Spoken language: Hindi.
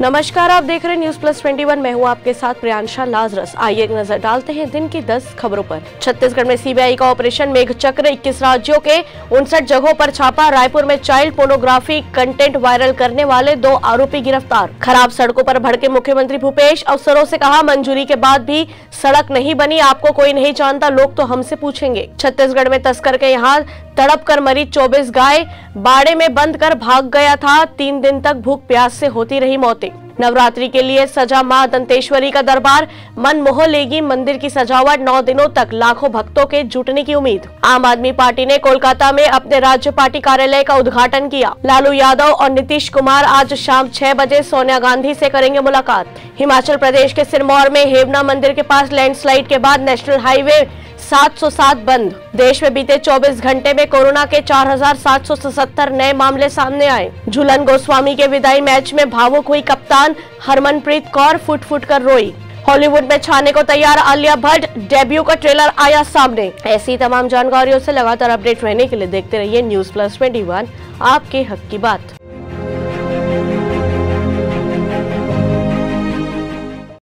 नमस्कार, आप देख रहे हैं न्यूज़ प्लस 21 मैं हूँ आपके साथ प्रियांशा लाजरस आइए एक नज़र डालते हैं दिन की 10 खबरों पर। छत्तीसगढ़ में सीबीआई का ऑपरेशन मेघ चक्र 21 राज्यों के उनसठ जगहों पर छापा, रायपुर में चाइल्ड पोर्नोग्राफी कंटेंट वायरल करने वाले दो आरोपी गिरफ़्तार। खराब सड़कों पर भड़के मुख्यमंत्री भूपेश, अफसरों से कहा, मंजूरी के बाद भी सड़क नहीं बनी, आपको कोई नहीं जानता, लोग तो हमसे पूछेंगे। छत्तीसगढ़ में तस्कर के यहाँ तड़प कर मरी 24 गाय, बाड़े में बंद कर भाग गया था, तीन दिन तक भूख प्यास से होती रही मौतें। नवरात्रि के लिए सजा माँ दंतेश्वरी का दरबार। मन मोह लेगी मंदिर की सजावट। नौ दिनों तक लाखों भक्तों के जुटने की उम्मीद। आम आदमी पार्टी ने कोलकाता में अपने राज्य पार्टी कार्यालय का उद्घाटन किया। लालू यादव और नीतीश कुमार आज शाम छह बजे सोनिया गांधी से करेंगे मुलाकात। हिमाचल प्रदेश के सिरमौर में हेवना मंदिर के पास लैंडस्लाइड के बाद नेशनल हाईवे 707 बंद। देश में बीते 24 घंटे में कोरोना के 4,777 नए मामले सामने आए। झूलन गोस्वामी के विदाई मैच में भावुक हुई कप्तान हरमनप्रीत कौर फुट फुट कर रोई। हॉलीवुड में छाने को तैयार आलिया भट्ट डेब्यू का ट्रेलर आया सामने। ऐसी तमाम जानकारियों से लगातार अपडेट रहने के लिए देखते रहिए न्यूज़ प्लस ट्वेंटी आपके हक की बात।